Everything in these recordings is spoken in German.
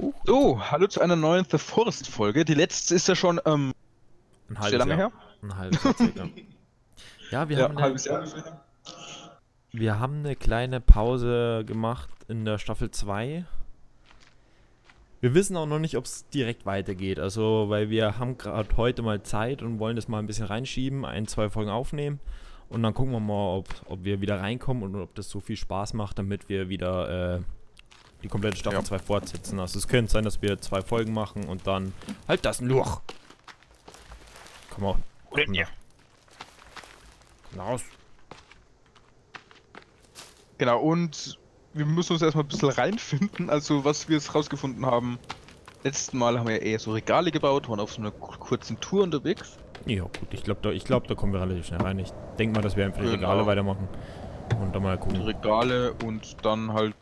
So, Oh, hallo zu einer neuen The Forest Folge. Die letzte ist ja schon ähm, Ein halbes lange Jahr. her. Ein halbes Jahr ja, wir, Ja, haben ein eine, halbes Jahr. wir haben eine kleine Pause gemacht in der Staffel 2. Wir wissen auch noch nicht, ob es direkt weitergeht. Also, weil wir haben gerade heute mal Zeit und wollen das mal ein bisschen reinschieben, ein, zwei Folgen aufnehmen. Und dann gucken wir mal, ob, ob wir wieder reinkommen und ob das so viel Spaß macht, damit wir wieder äh, die komplette Staffel Ja. 2 fortsetzen. Also es könnte sein, dass wir zwei Folgen machen und dann halt das Loch. Komm on. Komm. Komm raus. Genau, und wir müssen uns erstmal ein bisschen reinfinden. Also, was wir jetzt rausgefunden haben, letzten Mal haben wir eher so Regale gebaut, waren auf so einer ku- kurzen Tour unterwegs. Ja, gut, ich glaube, da, ich glaub, da kommen wir relativ schnell rein. Ich denke mal, dass wir einfach die Genau. Regale weitermachen. Und dann mal Die gucken. Regale und dann halt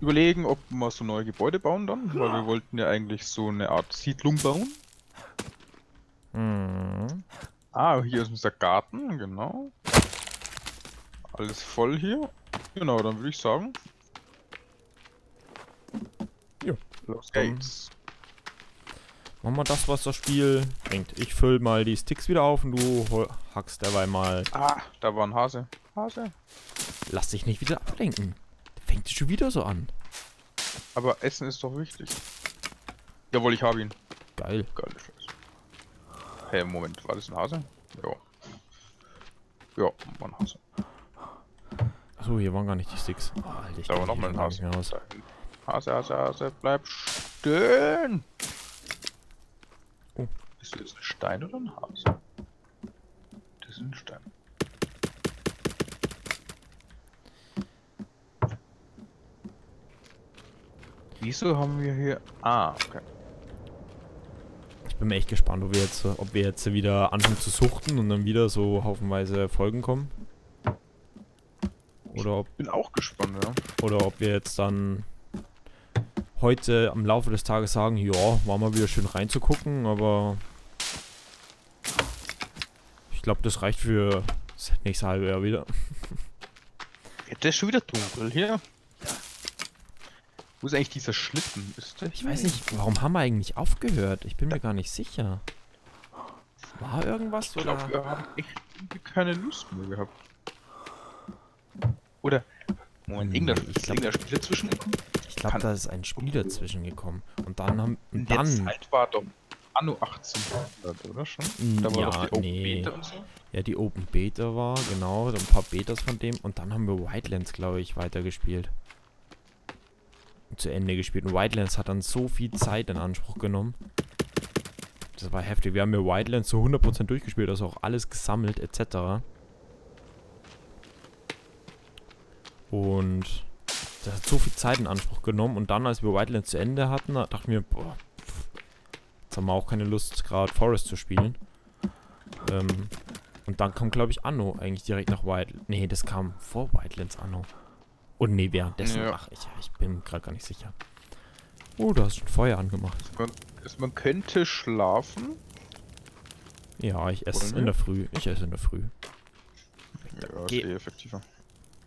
überlegen, ob wir so neue Gebäude bauen dann, weil wir wollten ja eigentlich so eine Art Siedlung bauen. Mhm. Ah, hier ist unser Garten, genau. Alles voll hier. Genau, dann würde ich sagen. Ja, Los geht's. Machen wir das, was das Spiel bringt. Ich fülle mal die Sticks wieder auf und du hackst dabei mal. Ah, da war ein Hase. Hase. Lass dich nicht wieder ablenken. Fängt schon wieder so an. Aber Essen ist doch wichtig. Jawohl, ich habe ihn. Geil. Geile Scheiße. Hey, Moment, war das ein Hase? Ja. Ja, war ein Hase. Achso, hier waren gar nicht die Sticks. Oh, Alter, ich Da war kenn noch die mal ein Hase. Hase, Hase, Hase, bleib stehen! Oh. Ist das jetzt ein Stein oder ein Hase? Das ist ein Stein. Wieso haben wir hier... Ah, okay. Ich bin mir echt gespannt, ob wir jetzt, ob wir jetzt wieder anfangen zu suchten und dann wieder so haufenweise Folgen kommen. Oder ob, Bin auch gespannt, ja. oder ob wir jetzt dann heute am Laufe des Tages sagen, ja, war mal wieder schön reinzugucken, aber ich glaube, das reicht für das nächste halbe Jahr wieder. Jetzt ist schon wieder dunkel hier. Wo ist eigentlich dieser Schlitten? Ist Ich weiß nicht, warum haben wir eigentlich aufgehört? Ich bin mir gar nicht sicher. War irgendwas Ich oder? glaube, wir haben echt keine Lust mehr gehabt. Oder. Moment, Nee, irgendein, ich glaub- irgendein Spiel dazwischen gekommen? Ich glaube, da ist ein Spiel dazwischen gekommen. Und dann haben. Und dann. Zeit war doch Anno 1800, oder schon? Mm, Da war ja, doch die Open nee. Beta und so. Ja, die Open Beta war, genau, so ein paar Betas von dem. Und dann haben wir Wildlands, glaube ich, weitergespielt. Zu Ende gespielt. Und Wildlands hat dann so viel Zeit in Anspruch genommen. Das war heftig. Wir haben ja Wildlands zu 100% durchgespielt, also auch alles gesammelt, etc. Und das hat so viel Zeit in Anspruch genommen. Und dann, als wir Wildlands zu Ende hatten, da dachten wir, boah, jetzt haben wir auch keine Lust, gerade Forest zu spielen. Ähm, und dann kam, glaube ich, Anno eigentlich direkt nach Wild. Nee, das kam vor Wildlands Anno. Und nee, währenddessen. Ja. Ach, ich, ich bin gerade gar nicht sicher. Oh, du hast schon Feuer angemacht. Man, man könnte schlafen. Ja, ich esse in der Früh. Ich esse in der Früh. Ja, ist eh effektiver.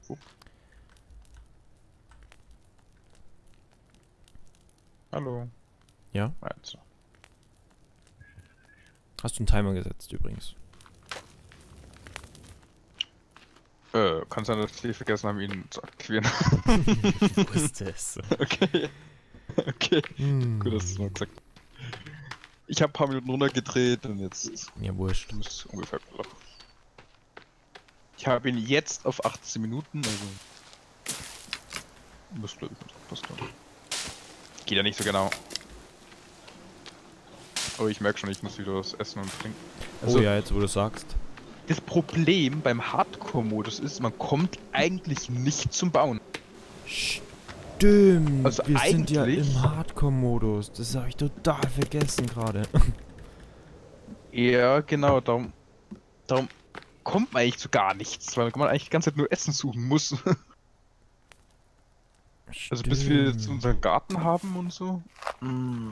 Upp. Hallo. Ja? Also. Hast du einen Timer gesetzt übrigens? Äh, kann sein, dass wir vergessen haben, ihn zu aktivieren. ich wusste es. okay. Okay. Hm. Gut, dass du es mal gesagt. Ich habe ein paar Minuten runtergedreht und jetzt Ja, wurscht. es ungefähr. Ich habe ihn jetzt auf 18 Minuten, also. Muss glaube ich passt dann. Geht ja nicht so genau. Aber ich merke schon, ich muss wieder was essen und trinken. Also, oh ja, jetzt wo du sagst. Das Problem beim Hardcore-Modus ist, man kommt eigentlich nicht zum Bauen. Stimmt. Also wir sind ja eigentlich- im Hardcore-Modus. Das habe ich total vergessen gerade. Ja, genau, darum, darum kommt man eigentlich zu gar nichts, weil man eigentlich die ganze Zeit nur Essen suchen muss. Also bis wir jetzt Stimmt. unseren Garten haben und so. Mm.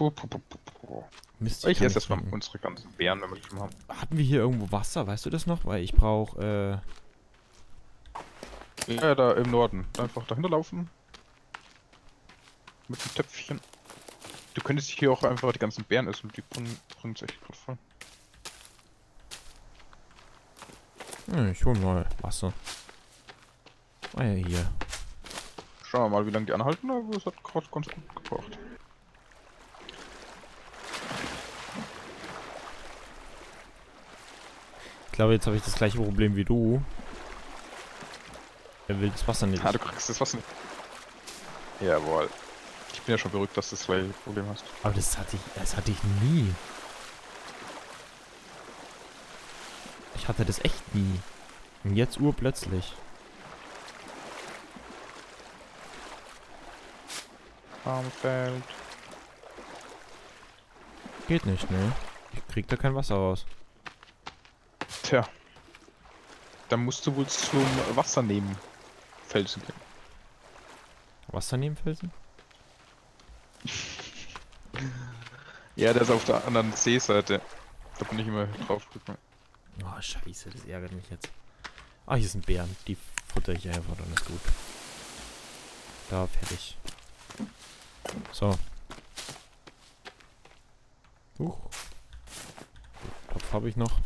Puh, puh, puh, puh. Mist, Ich kann esse erstmal unsere ganzen Beeren, wenn wir die schon haben. Hatten wir hier irgendwo Wasser? Weißt du das noch? Weil ich brauche, Ja, da im Norden. Einfach dahinter laufen. Mit dem Töpfchen. Du könntest hier auch einfach die ganzen Bären essen, die bringen es echt gut voll. Ja, ich hol mal Wasser. Ah ja, hier. Schauen wir mal, wie lange die anhalten, aber es hat gerade ganz gut gebraucht. Glaube, jetzt habe ich das gleiche Problem wie du. Er will das Wasser nicht. Ah, du kriegst das Wasser nicht. Jawohl. Ich bin ja schon beruhigt, dass du das gleiche Problem hast. Aber das hatte ich, das hatte ich nie. Ich hatte das echt nie. Und jetzt urplötzlich. Farmfeld. Geht nicht, ne? Ich krieg da kein Wasser raus. Tja. Dann musst du wohl zum Wasser nehmen. Felsen gehen. Wasser nehmen, Felsen? Ja, der ist auf der anderen Seeseite. Da bin ich immer drauf drücken. Oh, scheiße, das ärgert mich jetzt. Ah, hier sind Bären. Die futter ich einfach, dann ist gut. Da, fertig. So. Huch. Topf habe ich noch.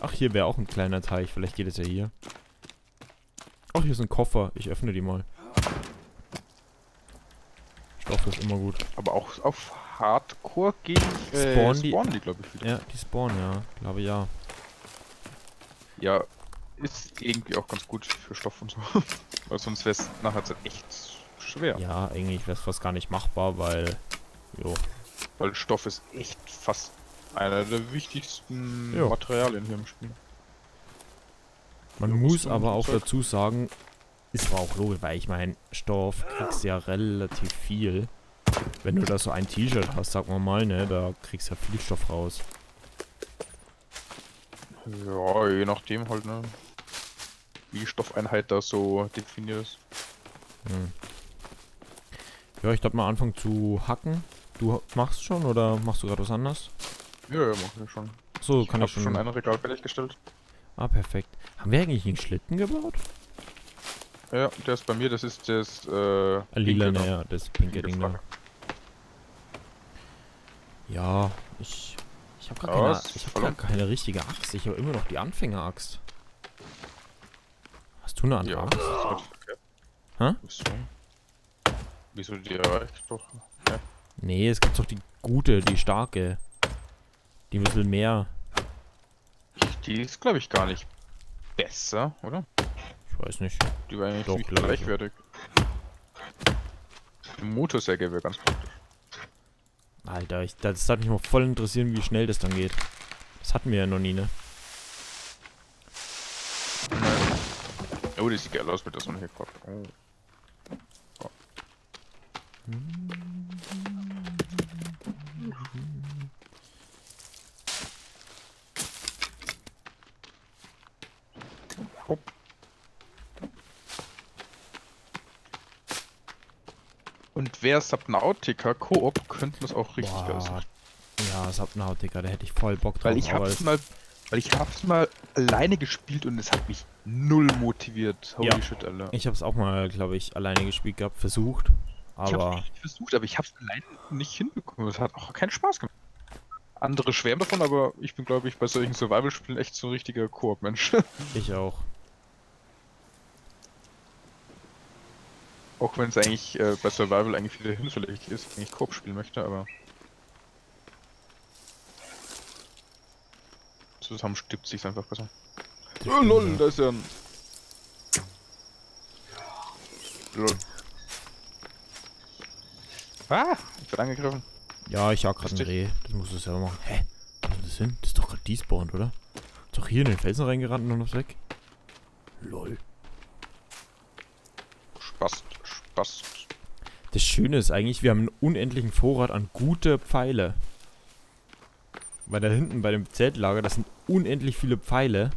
Ach, hier wäre auch ein kleiner Teich. Vielleicht geht es ja hier. Ach, hier ist ein Koffer. Ich öffne die mal. Stoff ist immer gut. Aber auch auf Hardcore gegen äh, Spawnen die- spawnen die, glaube ich, wieder. Ja, die spawnen, ja. Glaube ja. Ja, ist irgendwie auch ganz gut für Stoff und so. Weil sonst wäre es nachher echt schwer. Ja, eigentlich wäre es fast gar nicht machbar, weil... Jo. Weil Stoff ist echt fast einer der wichtigsten Ja. Materialien hier im Spiel. Man Ja, muss aber auch Zeug- dazu sagen, ist aber auch logisch, weil ich meine, Stoff kriegst du ja relativ viel. Wenn du da so ein T-Shirt hast, sag mal mal, ne, da kriegst du ja viel Stoff raus. Ja, je nachdem halt, ne? Wie Stoffeinheit da so definiert ist. Hm. Ja, ich glaube mal anfangen zu hacken. Du machst schon oder machst du gerade was anderes? Ja, ja, mach ich schon. So, ich kann hab ich schon. schon ein Regal fertiggestellt. ah, perfekt. Haben wir eigentlich einen Schlitten gebaut? Ja, der ist bei mir, das ist das, äh... Ah, lila, ja, das pinke Ding da. Ja, ich. Ich habe gar, Ja, keine, ich hab gar keine richtige Axt. Ich habe immer noch die Anfängeraxt. Hast du eine andere Ja, Axt? das ist okay. Hä? Wieso? Wieso die erreicht doch? Nee, es gibt doch die gute, die starke. Die ein bisschen mehr. Die ist, glaube ich, gar nicht besser, oder? Ich weiß nicht. Die war eigentlich Doch, gleichwertig. Die Motorsäge wäre ganz praktisch. Alter, ich, das hat mich mal voll interessieren, wie schnell das dann geht. Das hatten wir ja noch nie, ne? Oh, die sieht geil aus mit der Sonne hier gerade. Oh. Hopp. Und wer Subnautica Koop, könnte das auch richtig geil sein. Ja, Subnautica, da hätte ich voll Bock drauf. Weil ich hab's mal, weil ich hab's mal alleine gespielt und es hat mich null motiviert. Holy Ja. shit, Alter. Ich hab's auch mal, glaube ich, alleine gespielt gehabt, versucht. Ich Aber hab's echt versucht, aber ich hab's alleine nicht hinbekommen. Es hat auch keinen Spaß gemacht. Andere schwärmen davon, aber ich bin, glaube ich, bei solchen Survival-Spielen echt so ein richtiger Koop-Mensch. ich auch. Auch wenn es eigentlich äh, bei Survival eigentlich wieder hinfällig ist, wenn ich Koop spielen möchte, aber. Zusammen stippt sich's einfach besser. Das Oh lol, da ist ja ein. Lol. Ah, ich werde angegriffen. Ja, ich jag gerade ein Lustig. Reh. Das musst du selber machen. Hä? Wo ist das hin? Das ist doch gerade despawned, oder? Ist doch hier in den Felsen reingerannt und ist weg. Lol. Spast. Das Schöne ist eigentlich, wir haben einen unendlichen Vorrat an gute Pfeile. Weil da hinten bei dem Zeltlager, das sind unendlich viele Pfeile,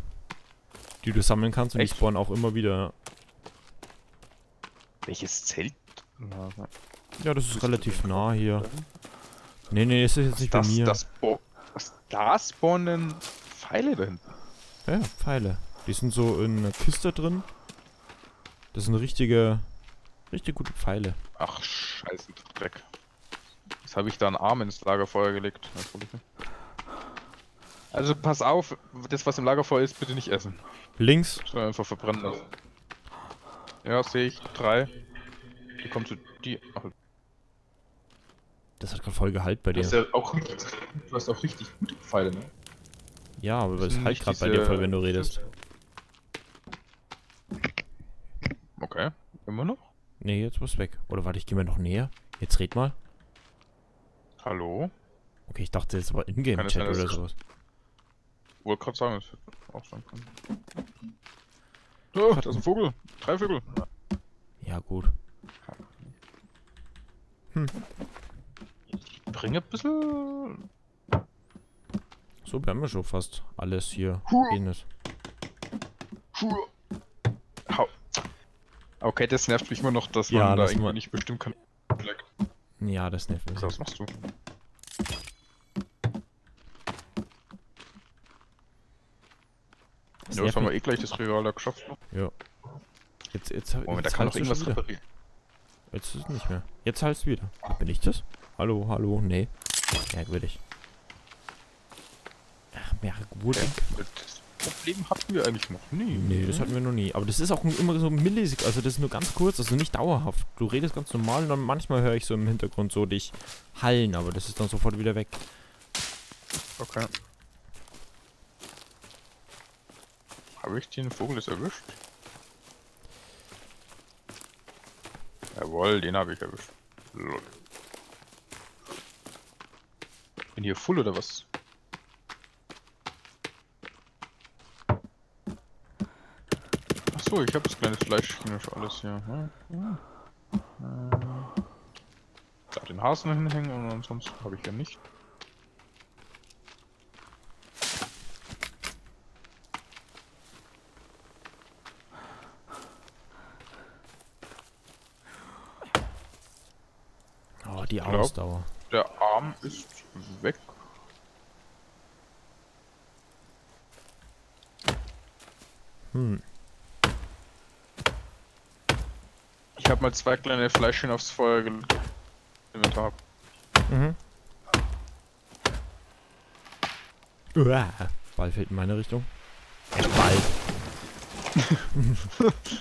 die du sammeln kannst und Echt? die spawnen auch immer wieder. Welches Zelt? Na, na. Ja, das ist relativ nah hier. Nee, nee, das ist jetzt nicht Das, bei mir. das, das, da spawnen Pfeile da hinten. Ja, Pfeile. Die sind so in einer Kiste drin. Das sind richtige, richtig gute Pfeile. Ach, scheiße, Dreck. Jetzt habe ich da einen Arm ins Lagerfeuer gelegt. Also pass auf, das was im Lagerfeuer ist, bitte nicht essen. Links. Sondern einfach verbrennen lassen. Ja, sehe ich. Drei. Die kommt zu die. Ach, Das hat gerade voll Gehalt bei du dir. hast ja auch du hast auch richtig gute Pfeile, ne? Ja, aber Das das halt gerade bei dir voll, wenn du redest. Okay. Immer noch? Nee, jetzt war's weg. Oder warte, ich gehe mir noch näher. Jetzt red mal. Hallo? Okay, ich dachte, jetzt war Kann Ingame-Chat oder dass- sowas. Wollte gerade sagen, das hätte auch sein können. Oh, da ist ein Vogel. Drei Vögel. Ja, gut. Ich bringe ein bisschen. So, wir haben ja schon fast alles hier. Huh. Hau. Okay, das nervt mich immer noch, dass Ja, man da irgendwie ma- nicht bestimmen kann. Ja, das nervt mich. So, was machst du? Das Ja, jetzt haben wir eh gleich das Regal da geschafft. Ja. Jetzt, jetzt, jetzt, Moment, da jetzt kann doch halt's du irgendwas wieder. reparieren. Jetzt ist es nicht mehr. Jetzt halt's wieder. Ach, bin ich das? Hallo, hallo, nee. Merkwürdig. Ach, merkwürdig. Das Problem hatten wir eigentlich noch nie. Nee, das hatten wir noch nie. Aber das ist auch immer so Millisek, also das ist nur ganz kurz, also nicht dauerhaft. Du redest ganz normal und dann manchmal höre ich so im Hintergrund so dich hallen, aber das ist dann sofort wieder weg. Okay. Habe ich den Vogel jetzt erwischt? Jawohl, den habe ich erwischt. Lol. Bin hier full oder was? Achso, ich habe das kleine Fleischchen schon alles hier. Hm? Hm. Äh, Da den Hasen hinhängen und ansonsten habe ich ja nicht. Oh, die glaub- Ausdauer. Der Arm ist weg. Hm. Ich habe mal zwei kleine Fleischchen aufs Feuer gelegt. Inventar. Mhm. Uah. Ball fällt in meine Richtung. Der Ball.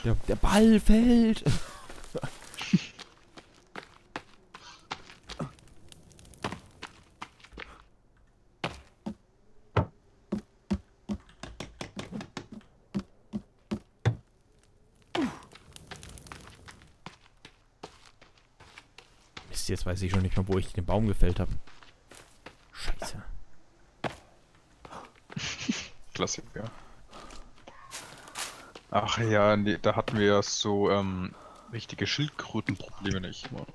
der, der Ball fällt. Mist, jetzt weiß ich schon nicht mehr, wo ich den Baum gefällt habe. Scheiße. Klassiker. Ach ja, nee, da hatten wir ja so ähm, richtige Schildkrötenprobleme nicht. Mal.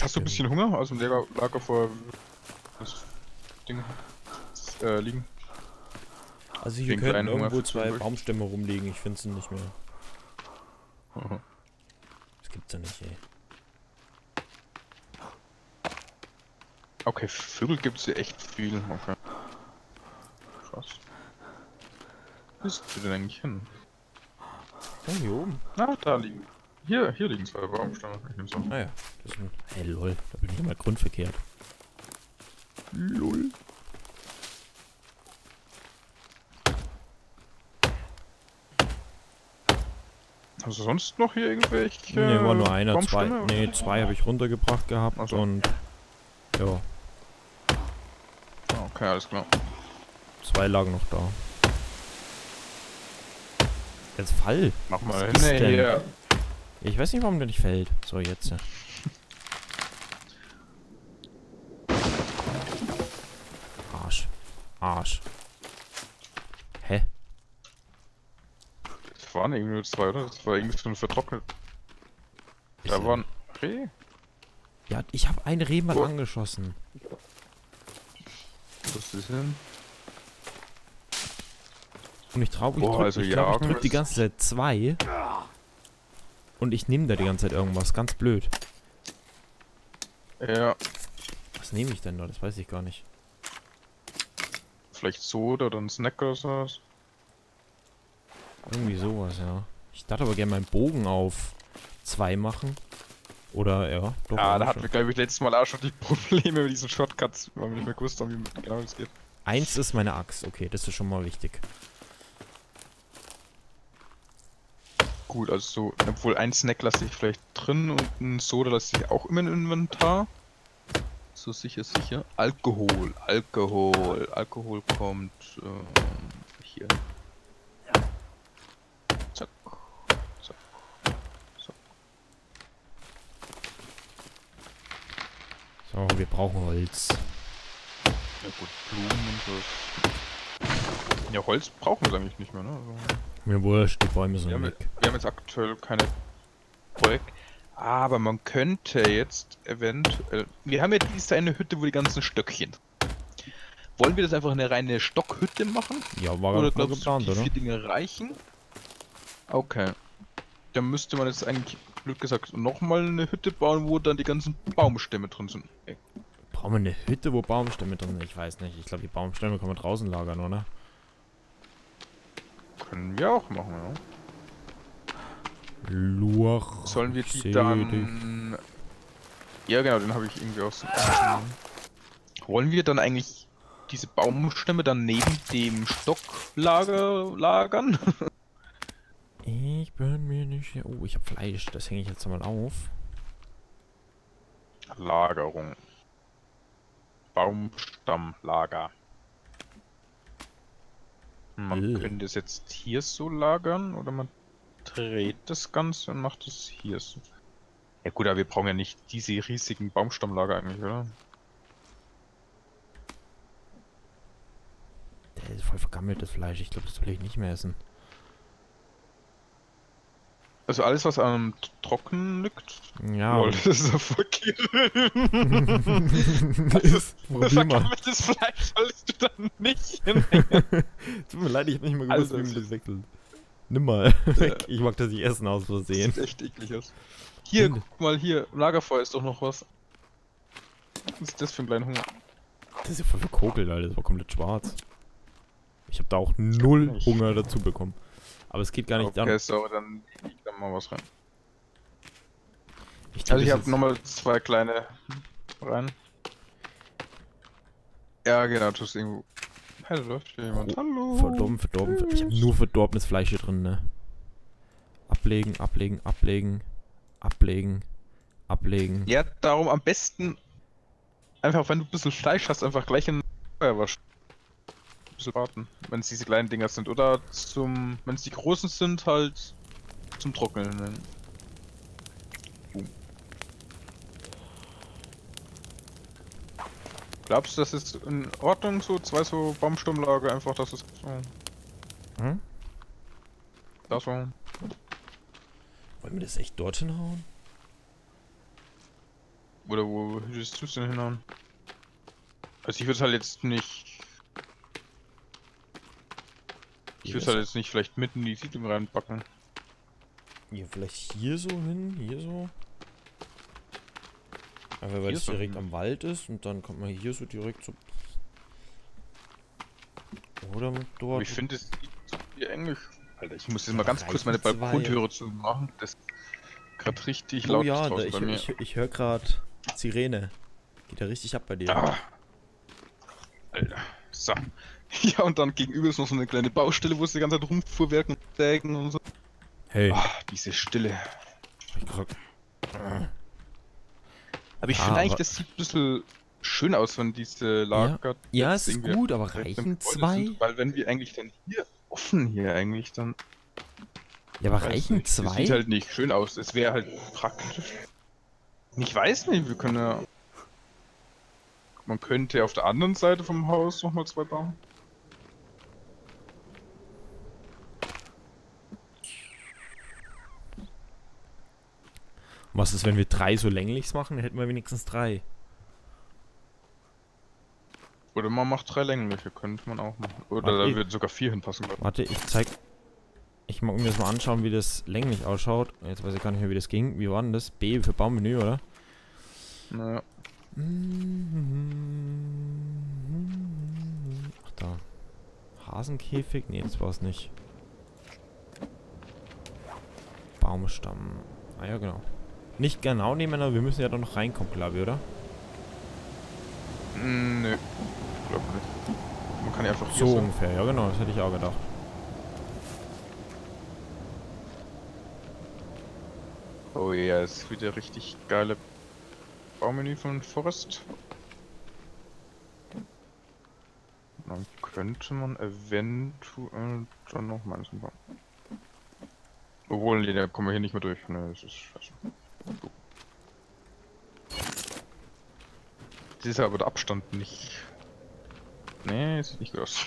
Hast du ein bisschen Hunger? Also im Lager, Lager vor das Ding äh, liegen? Also hier wegen könnten irgendwo zwei? Baumstämme rumliegen. Ich finde sie nicht mehr. Mhm. Das gibt's ja nicht, ey. Okay, Vögel gibt's hier echt viel. Okay. Krass. Wo bist du denn eigentlich hin? Oh, hier oben. Na, da liegen. Hier, hier liegen zwei Baumstämme. Ich nehm's auch. Ah ja, das ist ein... Hey, lol. Da bin ich immer grundverkehrt. Lol. Du sonst noch hier irgendwelche? Nee, war nur einer, zwei. Nee, zwei habe ich runtergebracht gehabt Ach so. und... Ja, Ah, Okay, alles klar. zwei lagen noch da. Jetzt fall. Mach mal hin denn? hier. Ich weiß nicht, warum der nicht fällt. So, jetzt. Arsch. Arsch. Hä? Das waren irgendwie nur zwei, oder? Das war irgendwie ein vertrocknet. Da ja- waren. Reh? Ja, ich habe einen Rehmann Oh. angeschossen. Was ist denn? Und ich traue, ich drück, also ich, glaub, ich drück die ganze Zeit zwei. Und ich nehme da die ganze Zeit irgendwas. Ganz blöd. Ja, Was nehme ich denn da? Das weiß ich gar nicht. vielleicht Soda oder ein Snack oder sowas. Irgendwie sowas, ja. Ich dachte aber gerne meinen Bogen auf 2 machen. Oder, ja, doch. Ja, da hatten wir, glaube ich, letztes Mal auch schon die Probleme mit diesen Shortcuts, weil wir nicht mehr gewusst haben, wie genau das geht. Eins ist meine Axt, okay, das ist schon mal wichtig. Gut, also so, obwohl ein Snack lasse ich vielleicht drin und ein Soda lasse ich auch immer im Inventar. So sicher, sicher. Alkohol, Alkohol, Alkohol kommt ähm, hier. Zack, zack, zack. So, wir brauchen Holz. Ja gut, Blumen und so. Ja, Holz brauchen wir eigentlich nicht mehr, ne? Also mir wurscht, die Bäume sind wir weg. Haben, wir haben jetzt aktuell keine Projekt. Aber man könnte jetzt eventuell... Wir haben ja diese eine Hütte, wo die ganzen Stöckchen... Wollen wir das einfach eine reine Stockhütte machen? Ja, war oder glaubst geplant, du, die vier Dinge reichen? Okay. Dann müsste man jetzt eigentlich, blöd gesagt, nochmal eine Hütte bauen, wo dann die ganzen Baumstämme drin sind. Okay. Brauchen wir eine Hütte, wo Baumstämme drin sind? Ich weiß nicht. Ich glaube, die Baumstämme kann man draußen lagern, oder? Können wir auch machen, ja. Luach. Sollen wir die dann... Ja genau, den habe ich irgendwie aus Wollen wir dann eigentlich diese Baumstämme dann neben dem Stocklager lagern? nicht... Oh, ich habe Fleisch. Das hänge ich jetzt mal auf. Lagerung. Baumstammlager. Man äh. könnte es jetzt hier so lagern oder man dreht das Ganze und macht es hier so. Ja gut, aber wir brauchen ja nicht diese riesigen Baumstammlager eigentlich, oder? Der ist voll vergammeltes Fleisch. Ich glaube, das will ich nicht mehr essen. Also alles, was am Trocken liegt? Ja. Oh, das ist ja voll Das ist vergammeltes Fleisch solltest du dann nicht hinhängen. Tut mir leid, ich hab nicht mal gewusst, also, wie man das wechselt. Nimm mal. Äh, ich mag das nicht essen aus Versehen. Das echt eklig aus. Hier, Und? guck mal, hier, Lagerfeuer ist doch noch was. Was ist das für ein kleiner Hunger? Das ist ja voll verkokelt, Alter. Das war komplett schwarz. Ich hab da auch null Hunger dazu bekommen. Aber es geht gar nicht okay, Okay, so, dann liegt da mal was rein. Ich also ich habe nochmal zwei kleine rein. Ja, genau, tust irgendwo. Hey, da läuft hier jemand. Oh, Hallo. Verdorben, verdorben. Ich habe nur verdorbenes Fleisch hier drin, ne? Ablegen, ablegen, ablegen, ablegen, ablegen. Ja, darum am besten einfach, wenn du ein bisschen Fleisch hast, einfach gleich in Feuer waschen bisschen warten, wenn es diese kleinen Dinger sind. Oder zum, wenn es die großen sind, halt zum Trocknen. Boom. Glaubst du, das ist in Ordnung so? Zwei so Baumsturmlager, einfach, dass es so... Hm? Das war... Wollen wir das echt dorthin hauen? Oder wo würdest du es denn hinhauen? Also ich würde halt jetzt nicht Ich würde halt jetzt nicht vielleicht mitten in die Siedlung reinpacken. Ja, vielleicht hier so hin, hier so. Einfach weil es so direkt hin. am Wald ist und dann kommt man hier so direkt so. Oder dort. Ich finde es hier englisch. Alter, ich muss jetzt mal ganz kurz meine Balkontüre zu machen. Das ist gerade richtig oh, laut ja, da, ich, ich, ich höre gerade Sirene. Geht ja richtig ab bei dir. Ah. Alter. So. Ja, und dann gegenüber ist noch so eine kleine Baustelle, wo es die ganze Zeit rumfuhrwerken sägen und so. Hey. Oh, diese Stille. Ich gesagt. Aber ich ah, finde eigentlich, das sieht ein bisschen schön aus, wenn diese Lager. Ja, ja ist gut, aber reichen zwei? Sind, weil wenn wir eigentlich dann hier offen hier eigentlich dann. Ja, aber reichen nicht, zwei? Das sieht halt nicht schön aus. Es wäre halt praktisch. Ich weiß nicht, wir können ja. Man könnte auf der anderen Seite vom Haus nochmal zwei bauen. Was ist, wenn wir drei so länglichs machen? Dann hätten wir wenigstens drei. Oder man macht drei längliche, könnte man auch machen. Oder Warte, da würde sogar vier hinpassen. Warte, ich zeig. Ich mag mir das mal anschauen, wie das länglich ausschaut. Jetzt weiß ich gar nicht mehr, wie das ging. Wie war denn das? B für Baummenü, oder? Naja. Ach da. Hasenkäfig? Nee, das war es nicht. Baumstamm. Ah ja, genau. Nicht genau nebeneinander, wir müssen ja da noch reinkommen, glaube ich, oder? Mm, Nö. Ich glaube nicht. Man kann ja einfach So ungefähr, ja genau, das hätte ich auch gedacht. Oh ja, es ist wieder richtig geile Baumenü von Forest. Dann könnte man eventuell dann noch meins bauen. Obwohl, nee, da kommen wir hier nicht mehr durch. Ne, das ist scheiße. Das ist aber der Abstand nicht. Nee, sieht nicht gut aus.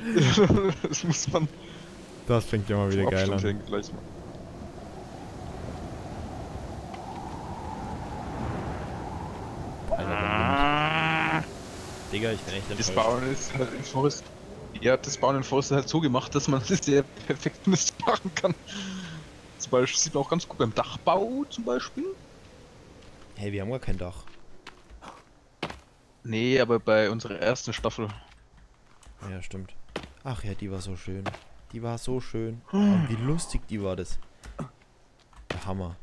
das muss man Das fängt ja mal wieder geil an. her gleich machen. Alter, der Wind. Digga, ich bin echt Das enttäuscht. Bauen ist halt in Forest. Ja, das Bauen in Forest ist halt so gemacht, dass man das sehr perfekt missbauen kann. Zum Beispiel sieht man auch ganz gut beim Dachbau zum Beispiel. Hey, wir haben gar kein Dach. Nee, aber bei unserer ersten Staffel. Ja, stimmt. Ach ja, die war so schön. Die war so schön. Und wie lustig die war das. Der Hammer.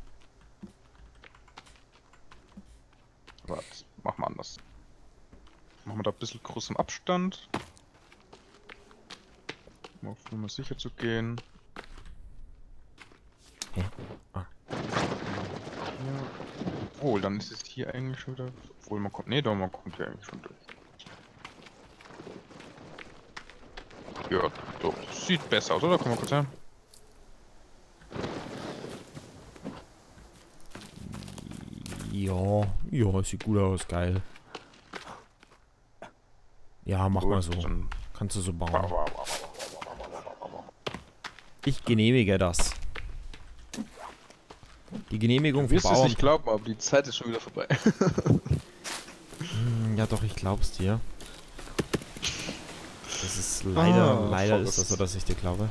Warte, machen wir anders. Machen wir da ein bisschen großem Abstand. Um auf Nummer sicher zu gehen. Hä? Ah. Ja. Oh, dann ist es hier eigentlich schon wieder. Obwohl man kommt. Nee, doch, man kommt hier eigentlich schon durch. Ja, so. Sieht besser aus, oder? Komm mal kurz her. Ja, ja, sieht gut aus, geil. Ja, mach mal so. Gut, Kannst du so bauen. Ich genehmige das. Die Genehmigung Du vom wirst es Bauern. nicht glauben, aber die Zeit ist schon wieder vorbei. Hm, Ja, doch, ich glaub's dir. Das ist leider, Ah, leider ist das so, dass ich dir glaube.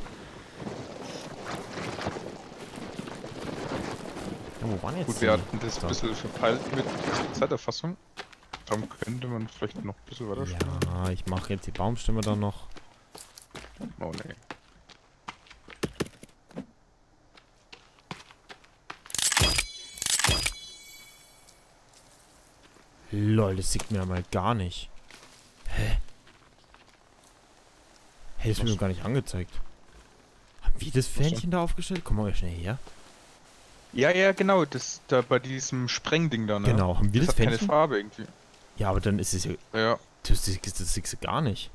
Ja, wo waren jetzt Gut, wir hatten das ein bisschen verpeilt mit der Zeiterfassung. Darum könnte man vielleicht noch ein bisschen weiter spielen. Ja, ich mache jetzt die Baumstimme dann noch. Oh nee. Lol, das sieht mir mal gar nicht. Hä? Hey, das wird Was? mir gar nicht angezeigt. Haben wir das? Fähnchen da aufgestellt? Komm mal schnell her. Ja, ja, genau, das da bei diesem Sprengding da, ne? Genau, haben wir Das das, hat keine Fähnchen? Farbe irgendwie. Ja, aber dann ist es ja. Ja, Das, das, das, siehst du gar nicht.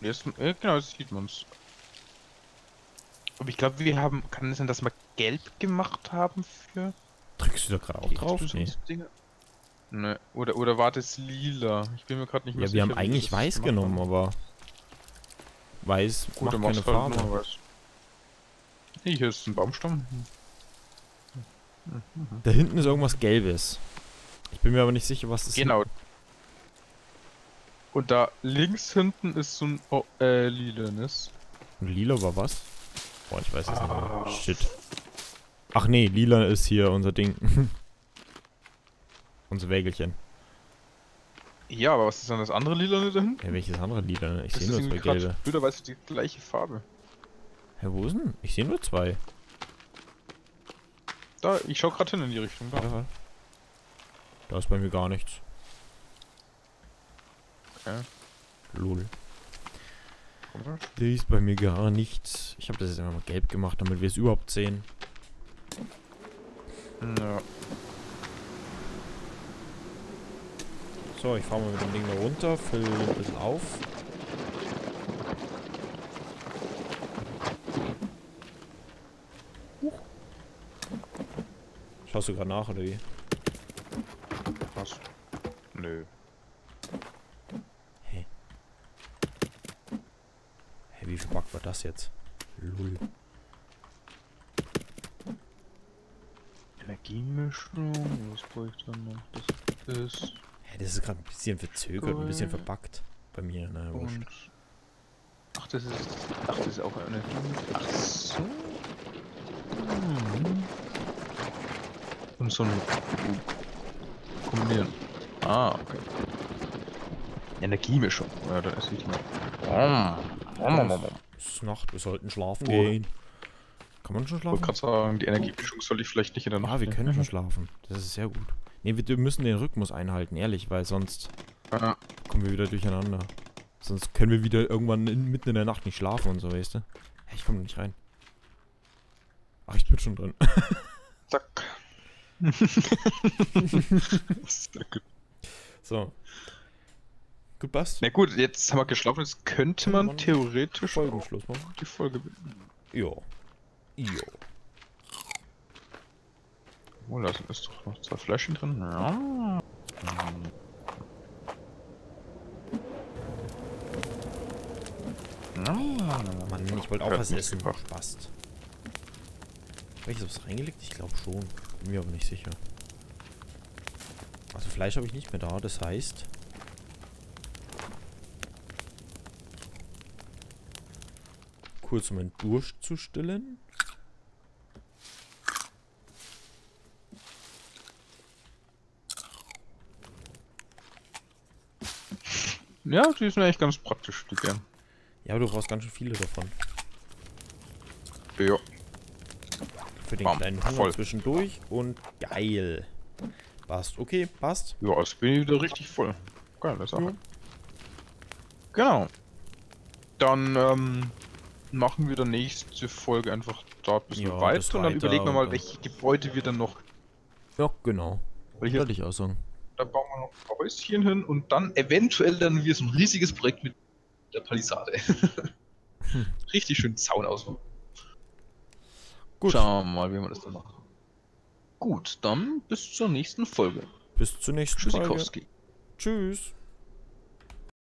jetzt, äh, genau, das sieht man's. Aber ich glaube, wir haben, kann es sein, dass wir gelb gemacht haben für Drückst du da gerade auch drauf? Nee. Ne, oder, oder war das lila? Ich bin mir gerade nicht mehr Ja, sicher. wir haben eigentlich weiß genommen, haben. aber. Weiß Gut, macht keine halt Farbe. nur weiß. Nee, hier ist ein Baumstamm. Da hinten ist irgendwas Gelbes. Ich bin mir aber nicht sicher, was das Genau. Und da links hinten ist so ein oh, äh, lilanes. Und lila war was? Boah, ich weiß es nicht Ah. mehr. Shit. Ach nee, lila ist hier unser Ding. unser Wägelchen. Ja, aber was ist dann das andere lilane da hinten? Ja, welches andere lila? Ich sehe ist nur zwei gelbe. blöderweise die gleiche Farbe. Hä, wo ist denn? Ich sehe nur zwei. Da, ich schau gerade hin in die Richtung. Da. Da. Da ist bei mir gar nichts. Okay. Lol. Komisch. Da ist bei mir gar nichts. Ich habe das jetzt einfach mal gelb gemacht, damit wir es überhaupt sehen. Ja. So, ich fahre mal mit dem Ding da runter, fülle ein bisschen auf. Schaust du gerade nach, oder wie? Nö. Hey. Hey, wie viel Back war das jetzt? Lull. Energiemischung. Was brauche ich dann noch? Das ist. Hey, das ist gerade ein bisschen verzögert, ein bisschen verbuggt. Bei mir, naja, wurscht. Und. Ach, das ist. Ach, das ist auch Energiemischung. Ach so. Hm. Und so ein. Kombinieren. Ah, okay. Energiemischung. Ja, da ist nicht mehr. Es ist Nacht, wir sollten schlafen Oh. gehen. Kann man schon Ich wollte schlafen? gerade sagen, die Energiemischung soll ich vielleicht nicht in der Nacht Ah, wir können schon schlafen. Das ist sehr gut. Ne, wir müssen den Rhythmus einhalten, ehrlich, weil sonst Ja, kommen wir wieder durcheinander. Sonst können wir wieder irgendwann in, mitten in der Nacht nicht schlafen und so, weißt du? Hey, ich komme nicht rein. Ach, ich bin schon drin. zack. Sehr gut. So. Gut, passt. Na gut, jetzt haben wir geschlafen, jetzt könnte wir man theoretisch Folgenschluss machen. die Folge beenden. Jo. Jo. Oh, da sind ist doch noch zwei Flaschen drin. Ja. Mann, ich wollte auch was essen. Passt. Habe ich was reingelegt? Ich glaube schon. Bin mir aber nicht sicher. Also Fleisch habe ich nicht mehr da, das heißt... Kurz um meinen Durst zu stillen. ja, die sind eigentlich ganz praktisch, die gern. Ja, aber du brauchst ganz schön viele davon. Ja. Für den Bam, kleinen Hunger voll. zwischendurch und geil. Passt, okay, passt. Ja, jetzt bin ich wieder richtig voll. Geile Sache. Ja. Genau. Dann ähm, machen wir der nächste Folge einfach da ein bisschen Ja, weiter und dann überlegen wir mal, welche Gebäude wir dann noch. Ja, genau. Weil hier, ich auch sagen. da bauen wir noch ein paar Häuschen hin und dann eventuell dann wieder so ein riesiges Projekt mit der Palisade. Hm. Richtig schön Zaun aus. Gut, Schauen wir mal, wie wir das dann machen. Gut, dann bis zur nächsten Folge. bis zur nächsten Folge. Tschüss.